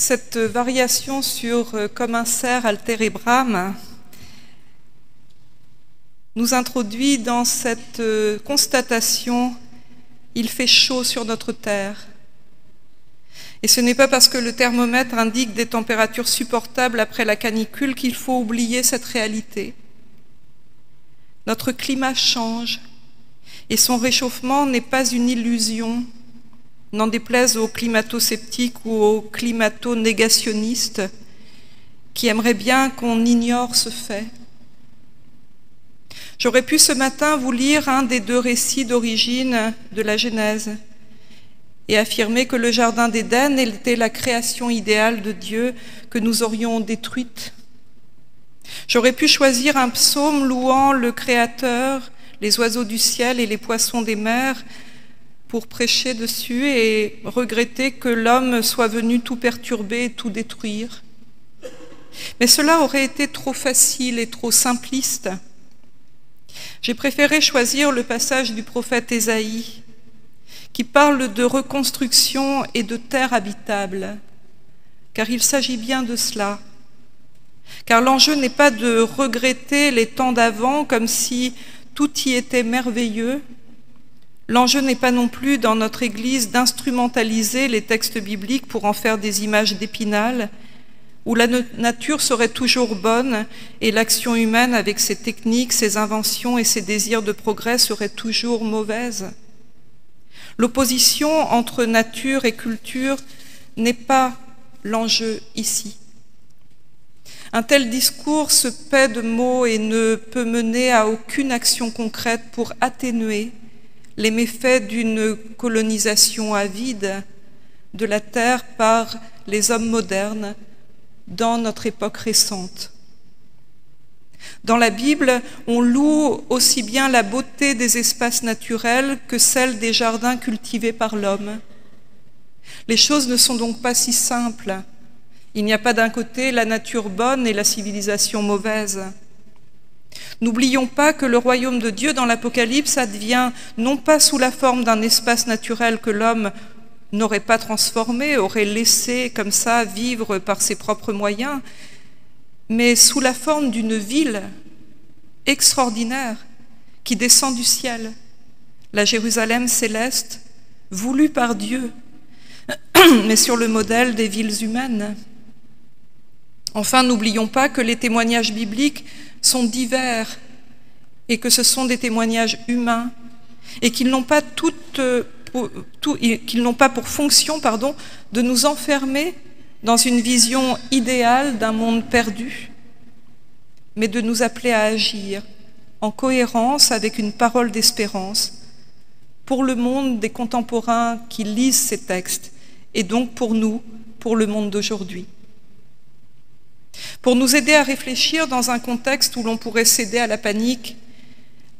Cette variation sur euh, comme un cerf altérebram nous introduit dans cette euh, constatation il fait chaud sur notre terre. Et ce n'est pas parce que le thermomètre indique des températures supportables après la canicule qu'il faut oublier cette réalité. Notre climat change et son réchauffement n'est pas une illusion, n'en déplaise aux climato-sceptiques ou aux climato-négationnistes qui aimeraient bien qu'on ignore ce fait. J'aurais pu ce matin vous lire un des deux récits d'origine de la Genèse et affirmer que le Jardin d'Éden était la création idéale de Dieu que nous aurions détruite. J'aurais pu choisir un psaume louant le Créateur, les oiseaux du ciel et les poissons des mers pour prêcher dessus et regretter que l'homme soit venu tout perturber et tout détruire. Mais cela aurait été trop facile et trop simpliste. J'ai préféré choisir le passage du prophète Ésaïe qui parle de reconstruction et de terre habitable, car il s'agit bien de cela. Car l'enjeu n'est pas de regretter les temps d'avant comme si tout y était merveilleux. L'enjeu n'est pas non plus dans notre Église d'instrumentaliser les textes bibliques pour en faire des images d'épinal, où la nature serait toujours bonne et l'action humaine avec ses techniques, ses inventions et ses désirs de progrès serait toujours mauvaise. L'opposition entre nature et culture n'est pas l'enjeu ici. Un tel discours se paie de mots et ne peut mener à aucune action concrète pour atténuer les méfaits d'une colonisation avide de la terre par les hommes modernes dans notre époque récente. Dans la Bible, on loue aussi bien la beauté des espaces naturels que celle des jardins cultivés par l'homme. Les choses ne sont donc pas si simples. Il n'y a pas d'un côté la nature bonne et la civilisation mauvaise. N'oublions pas que le royaume de Dieu dans l'Apocalypse advient non pas sous la forme d'un espace naturel que l'homme n'aurait pas transformé, aurait laissé comme ça vivre par ses propres moyens, mais sous la forme d'une ville extraordinaire qui descend du ciel, la Jérusalem céleste, voulue par Dieu, mais sur le modèle des villes humaines. Enfin, n'oublions pas que les témoignages bibliques sont divers et que ce sont des témoignages humains et qu'ils n'ont pas, pas pour fonction de nous enfermer dans une vision idéale d'un monde perdu, mais de nous appeler à agir en cohérence avec une parole d'espérance pour le monde des contemporains qui lisent ces textes et donc pour nous, pour le monde d'aujourd'hui. Pour nous aider à réfléchir dans un contexte où l'on pourrait céder à la panique,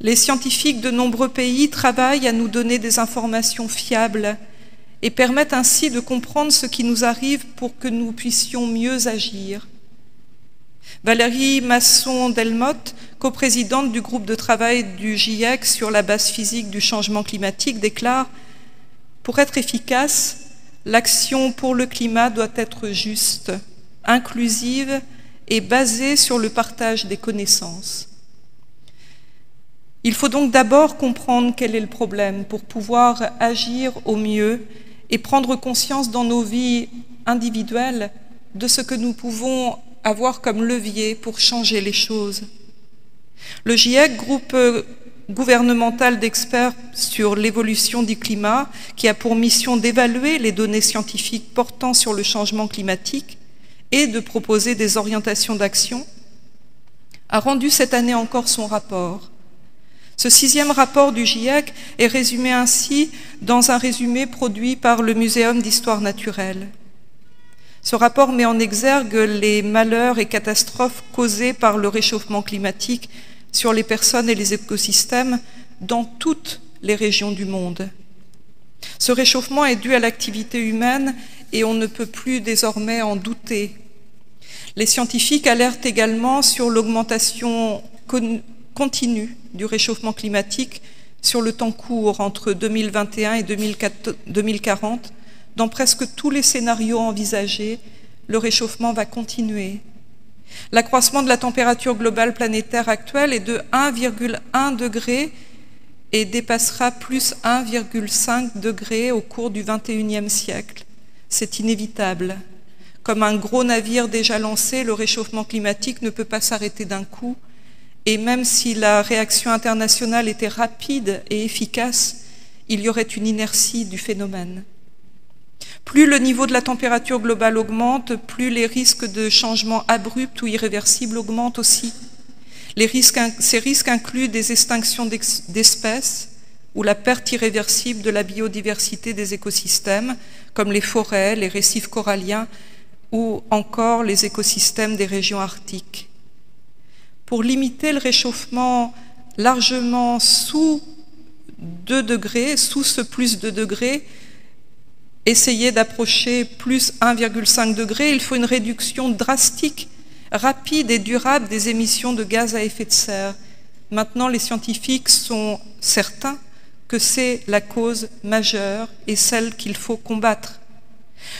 les scientifiques de nombreux pays travaillent à nous donner des informations fiables et permettent ainsi de comprendre ce qui nous arrive pour que nous puissions mieux agir. Valérie Masson-Delmotte, coprésidente du groupe de travail du GIEC sur la base physique du changement climatique, déclare Pour être efficace, l'action pour le climat doit être juste, inclusive et basée sur le partage des connaissances. Il faut donc d'abord comprendre quel est le problème pour pouvoir agir au mieux et prendre conscience dans nos vies individuelles de ce que nous pouvons avoir comme levier pour changer les choses. Le GIEC, groupe gouvernemental d'experts sur l'évolution du climat, qui a pour mission d'évaluer les données scientifiques portant sur le changement climatique et de proposer des orientations d'action, a rendu cette année encore son rapport ce sixième rapport du GIEC est résumé ainsi dans un résumé produit par le Muséum d'histoire naturelle. Ce rapport met en exergue les malheurs et catastrophes causés par le réchauffement climatique sur les personnes et les écosystèmes dans toutes les régions du monde. Ce réchauffement est dû à l'activité humaine et on ne peut plus désormais en douter. Les scientifiques alertent également sur l'augmentation continue du réchauffement climatique sur le temps court entre 2021 et 2040 dans presque tous les scénarios envisagés, le réchauffement va continuer. L'accroissement de la température globale planétaire actuelle est de 1,1 degré et dépassera plus 1,5 degré au cours du XXIe siècle. C'est inévitable. Comme un gros navire déjà lancé, le réchauffement climatique ne peut pas s'arrêter d'un coup, et même si la réaction internationale était rapide et efficace, il y aurait une inertie du phénomène. Plus le niveau de la température globale augmente, plus les risques de changement abrupt ou irréversible augmentent aussi. Ces risques incluent des extinctions d'espèces ou la perte irréversible de la biodiversité des écosystèmes, comme les forêts, les récifs coralliens ou encore les écosystèmes des régions arctiques. Pour limiter le réchauffement largement sous 2 degrés, sous ce plus 2 degrés, essayer d'approcher plus 1,5 degré, il faut une réduction drastique, rapide et durable des émissions de gaz à effet de serre. Maintenant, les scientifiques sont certains que c'est la cause majeure et celle qu'il faut combattre.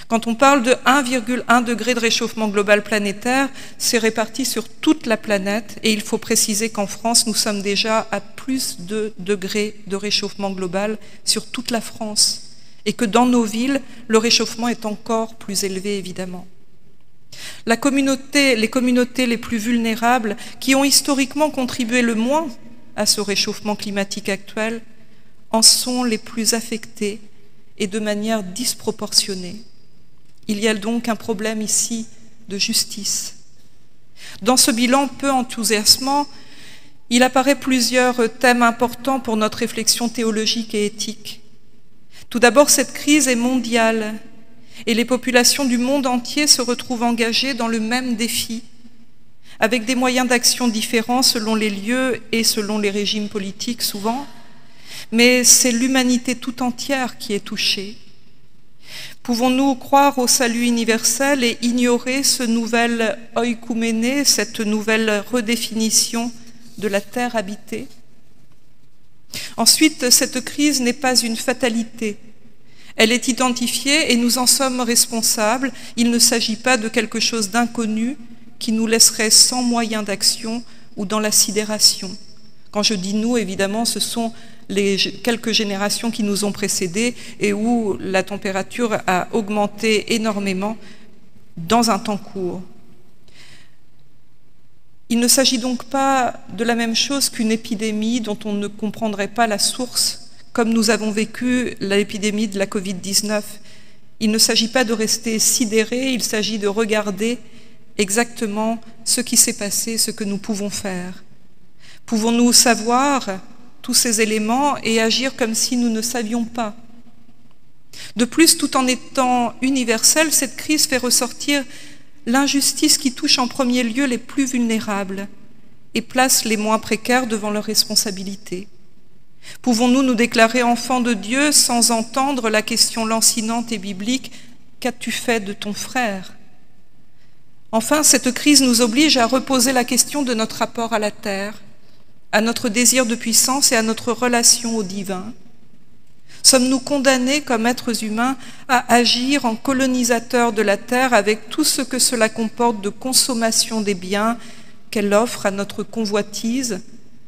Quand on parle de 1,1 degré de réchauffement global planétaire, c'est réparti sur toute la planète et il faut préciser qu'en France, nous sommes déjà à plus de degrés de réchauffement global sur toute la France et que dans nos villes, le réchauffement est encore plus élevé, évidemment. Les communautés les plus vulnérables, qui ont historiquement contribué le moins à ce réchauffement climatique actuel, en sont les plus affectées et de manière disproportionnée. Il y a donc un problème ici de justice. Dans ce bilan peu enthousiasmant, il apparaît plusieurs thèmes importants pour notre réflexion théologique et éthique. Tout d'abord, cette crise est mondiale et les populations du monde entier se retrouvent engagées dans le même défi, avec des moyens d'action différents selon les lieux et selon les régimes politiques souvent, mais c'est l'humanité tout entière qui est touchée. Pouvons-nous croire au salut universel et ignorer ce nouvel oikoumene, cette nouvelle redéfinition de la terre habitée? Ensuite, cette crise n'est pas une fatalité. Elle est identifiée et nous en sommes responsables. Il ne s'agit pas de quelque chose d'inconnu qui nous laisserait sans moyen d'action ou dans la sidération. Quand je dis nous, évidemment, ce sont les quelques générations qui nous ont précédés et où la température a augmenté énormément dans un temps court. Il ne s'agit donc pas de la même chose qu'une épidémie dont on ne comprendrait pas la source, comme nous avons vécu l'épidémie de la Covid-19. Il ne s'agit pas de rester sidéré, il s'agit de regarder exactement ce qui s'est passé, ce que nous pouvons faire. Pouvons-nous savoir tous ces éléments et agir comme si nous ne savions pas De plus, tout en étant universelle, cette crise fait ressortir l'injustice qui touche en premier lieu les plus vulnérables et place les moins précaires devant leurs responsabilités. Pouvons-nous nous déclarer enfants de Dieu sans entendre la question lancinante et biblique Qu'as-tu fait de ton frère? Enfin, cette crise nous oblige à reposer la question de notre rapport à la terre, à notre désir de puissance et à notre relation au divin. Sommes-nous condamnés comme êtres humains à agir en colonisateurs de la terre avec tout ce que cela comporte de consommation des biens qu'elle offre à notre convoitise,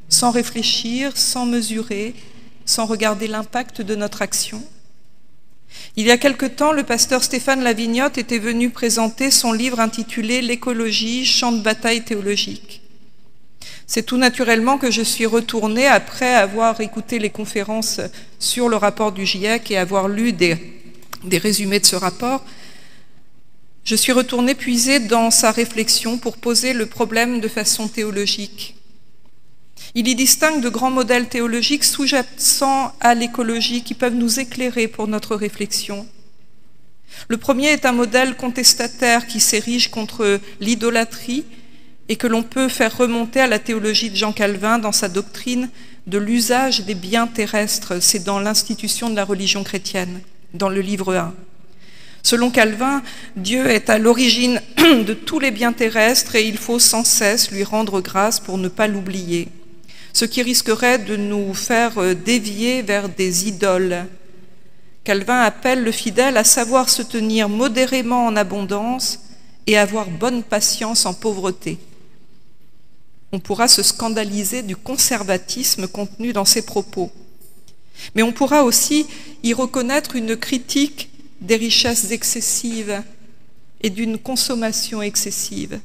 sans réfléchir, sans mesurer, sans regarder l'impact de notre action? Il y a quelque temps, le pasteur Stéphane Lavignotte était venu présenter son livre intitulé L'écologie, champ de bataille théologique. C'est tout naturellement que je suis retournée après avoir écouté les conférences sur le rapport du GIEC et avoir lu des, résumés de ce rapport. Je suis retournée puiser dans sa réflexion pour poser le problème de façon théologique. Il y distingue de grands modèles théologiques sous-jacents à l'écologie qui peuvent nous éclairer pour notre réflexion. Le premier est un modèle contestataire qui s'érige contre l'idolâtrie et que l'on peut faire remonter à la théologie de Jean Calvin dans sa doctrine de l'usage des biens terrestres. C'est dans l'institution de la religion chrétienne, dans le livre 1. Selon Calvin, Dieu est à l'origine de tous les biens terrestres et il faut sans cesse lui rendre grâce pour ne pas l'oublier, ce qui risquerait de nous faire euh, dévier vers des idoles. Calvin appelle le fidèle à savoir se tenir modérément en abondance et avoir bonne patience en pauvreté. On pourra se scandaliser du conservatisme contenu dans ces propos. Mais on pourra aussi y reconnaître une critique des richesses excessives et d'une consommation excessive.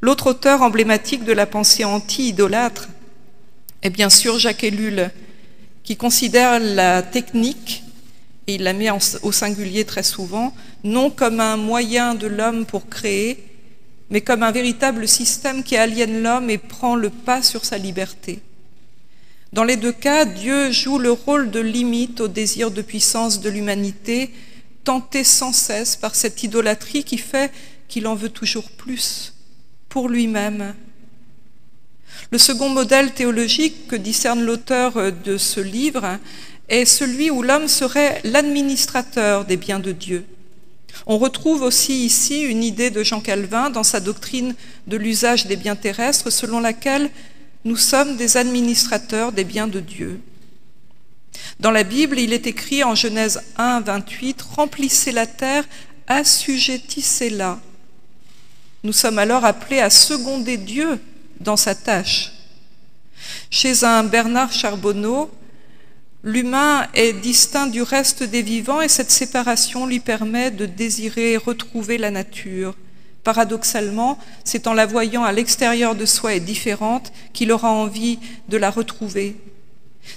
L'autre auteur emblématique de la pensée anti-idolâtre est bien sûr Jacques Ellul, qui considère la technique, et il la met au singulier très souvent, non comme un moyen de l'homme pour créer, mais comme un véritable système qui aliène l'homme et prend le pas sur sa liberté. Dans les deux cas, Dieu joue le rôle de limite au désir de puissance de l'humanité, tenté sans cesse par cette idolâtrie qui fait qu'il en veut toujours plus pour lui-même. Le second modèle théologique que discerne l'auteur de ce livre est celui où l'homme serait l'administrateur des biens de Dieu. On retrouve aussi ici une idée de Jean Calvin dans sa doctrine de l'usage des biens terrestres selon laquelle nous sommes des administrateurs des biens de Dieu. Dans la Bible, il est écrit en Genèse 1, 28, Remplissez la terre, assujettissez-la. Nous sommes alors appelés à seconder Dieu dans sa tâche. Chez un Bernard Charbonneau, l'humain est distinct du reste des vivants et cette séparation lui permet de désirer retrouver la nature. Paradoxalement, c'est en la voyant à l'extérieur de soi et différente qu'il aura envie de la retrouver.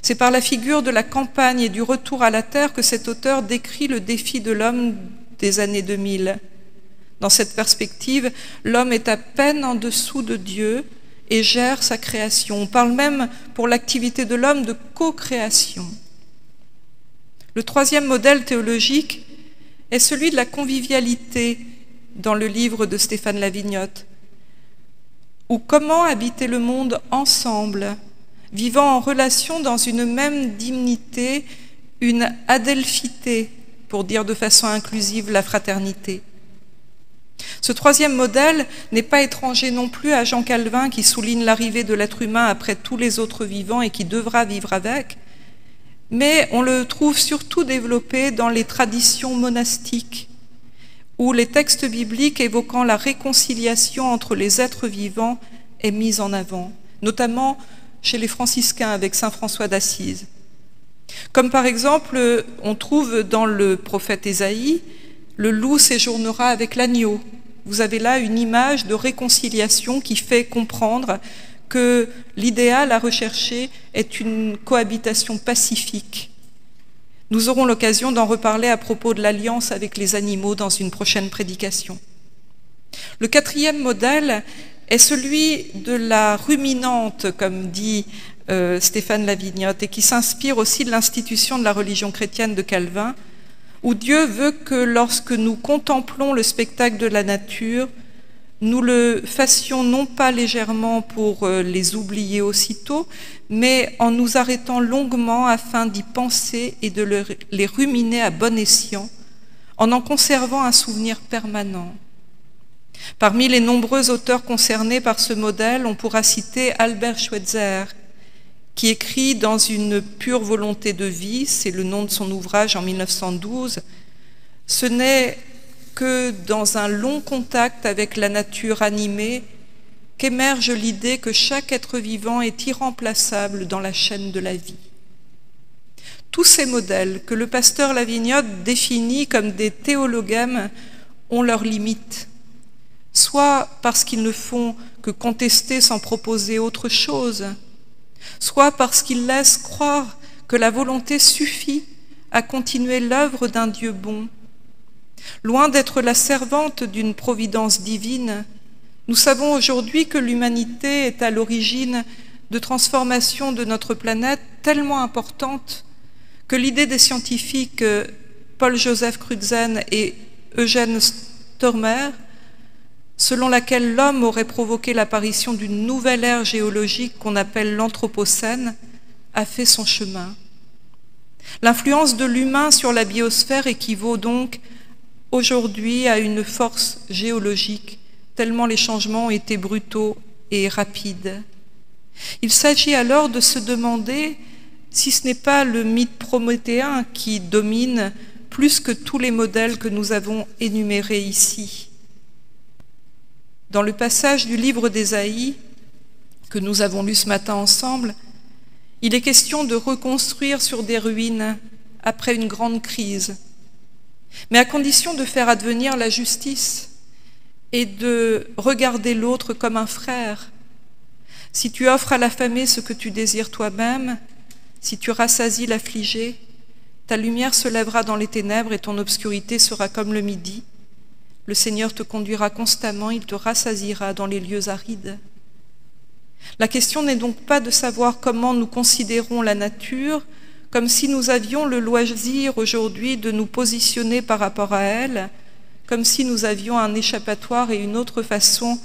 C'est par la figure de la campagne et du retour à la terre que cet auteur décrit le défi de l'homme des années 2000. Dans cette perspective, l'homme est à peine en dessous de Dieu et gère sa création. On parle même pour l'activité de l'homme de co-création. Le troisième modèle théologique est celui de la convivialité dans le livre de Stéphane Lavignotte, ou comment habiter le monde ensemble, vivant en relation dans une même dignité, une adelphité, pour dire de façon inclusive la fraternité. Ce troisième modèle n'est pas étranger non plus à Jean Calvin qui souligne l'arrivée de l'être humain après tous les autres vivants et qui devra vivre avec, mais on le trouve surtout développé dans les traditions monastiques où les textes bibliques évoquant la réconciliation entre les êtres vivants est mis en avant, notamment chez les franciscains avec Saint François d'Assise. Comme par exemple, on trouve dans le prophète Ésaïe, le loup séjournera avec l'agneau. Vous avez là une image de réconciliation qui fait comprendre que l'idéal à rechercher est une cohabitation pacifique nous aurons l'occasion d'en reparler à propos de l'alliance avec les animaux dans une prochaine prédication. Le quatrième modèle est celui de la ruminante, comme dit euh, Stéphane Lavignotte, et qui s'inspire aussi de l'institution de la religion chrétienne de Calvin, où Dieu veut que lorsque nous contemplons le spectacle de la nature, nous le fassions non pas légèrement pour euh, les oublier aussitôt, mais en nous arrêtant longuement afin d'y penser et de les ruminer à bon escient, en en conservant un souvenir permanent. Parmi les nombreux auteurs concernés par ce modèle, on pourra citer Albert Schweitzer, qui écrit dans une pure volonté de vie, c'est le nom de son ouvrage en 1912, ce n'est que dans un long contact avec la nature animée qu'émerge l'idée que chaque être vivant est irremplaçable dans la chaîne de la vie. Tous ces modèles que le pasteur Lavignotte définit comme des théologèmes ont leurs limites, soit parce qu'ils ne font que contester sans proposer autre chose, soit parce qu'ils laissent croire que la volonté suffit à continuer l'œuvre d'un Dieu bon. Loin d'être la servante d'une providence divine, nous savons aujourd'hui que l'humanité est à l'origine de transformations de notre planète tellement importantes que l'idée des scientifiques Paul-Joseph Crutzen et Eugène Stormer, selon laquelle l'homme aurait provoqué l'apparition d'une nouvelle ère géologique qu'on appelle l'Anthropocène, a fait son chemin. L'influence de l'humain sur la biosphère équivaut donc aujourd'hui à une force géologique, tellement les changements ont été brutaux et rapides. Il s'agit alors de se demander si ce n'est pas le mythe prométhéen qui domine plus que tous les modèles que nous avons énumérés ici. Dans le passage du livre d'Ésaïe que nous avons lu ce matin ensemble, il est question de reconstruire sur des ruines après une grande crise, mais à condition de faire advenir la justice et de regarder l'autre comme un frère. Si tu offres à l'affamé ce que tu désires toi-même, si tu rassasies l'affligé, ta lumière se lèvera dans les ténèbres et ton obscurité sera comme le midi. Le Seigneur te conduira constamment, il te rassasiera dans les lieux arides. La question n'est donc pas de savoir comment nous considérons la nature, comme si nous avions le loisir aujourd'hui de nous positionner par rapport à elle, comme si nous avions un échappatoire et une autre façon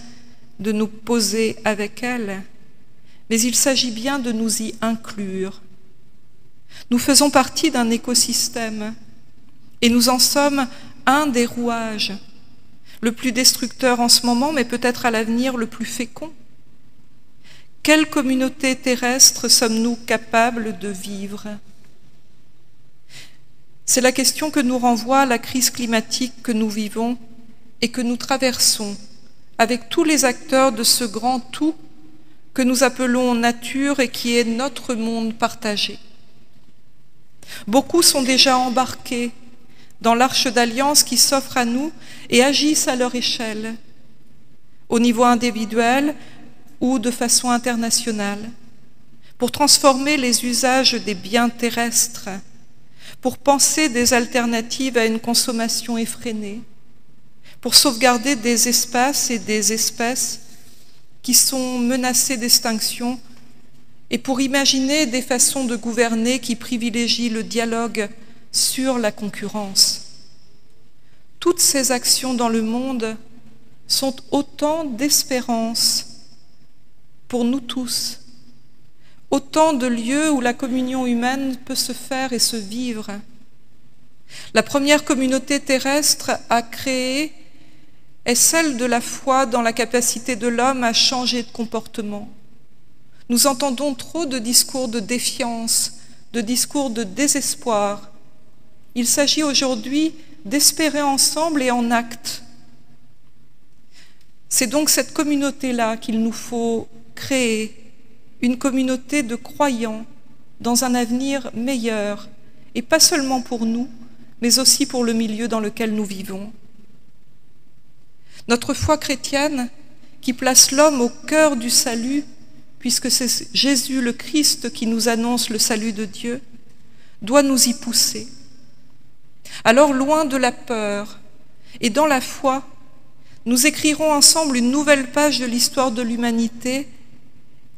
de nous poser avec elle. Mais il s'agit bien de nous y inclure. Nous faisons partie d'un écosystème et nous en sommes un des rouages, le plus destructeur en ce moment, mais peut-être à l'avenir le plus fécond. Quelle communauté terrestre sommes-nous capables de vivre? C'est la question que nous renvoie la crise climatique que nous vivons et que nous traversons avec tous les acteurs de ce grand tout que nous appelons nature et qui est notre monde partagé. Beaucoup sont déjà embarqués dans l'arche d'alliance qui s'offre à nous et agissent à leur échelle, au niveau individuel, ou de façon internationale, pour transformer les usages des biens terrestres, pour penser des alternatives à une consommation effrénée, pour sauvegarder des espaces et des espèces qui sont menacés d'extinction et pour imaginer des façons de gouverner qui privilégient le dialogue sur la concurrence. Toutes ces actions dans le monde sont autant d'espérances pour nous tous, autant de lieux où la communion humaine peut se faire et se vivre. La première communauté terrestre à créer est celle de la foi dans la capacité de l'homme à changer de comportement. Nous entendons trop de discours de défiance, de discours de désespoir. Il s'agit aujourd'hui d'espérer ensemble et en acte. C'est donc cette communauté-là qu'il nous faut créer une communauté de croyants dans un avenir meilleur, et pas seulement pour nous, mais aussi pour le milieu dans lequel nous vivons. Notre foi chrétienne, qui place l'homme au cœur du salut, puisque c'est Jésus le Christ qui nous annonce le salut de Dieu, doit nous y pousser. Alors, loin de la peur et dans la foi, nous écrirons ensemble une nouvelle page de l'histoire de l'humanité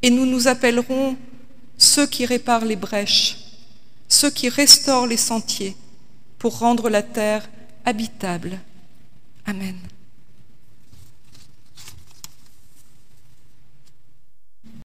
et nous nous appellerons ceux qui réparent les brèches, ceux qui restaurent les sentiers pour rendre la terre habitable. Amen.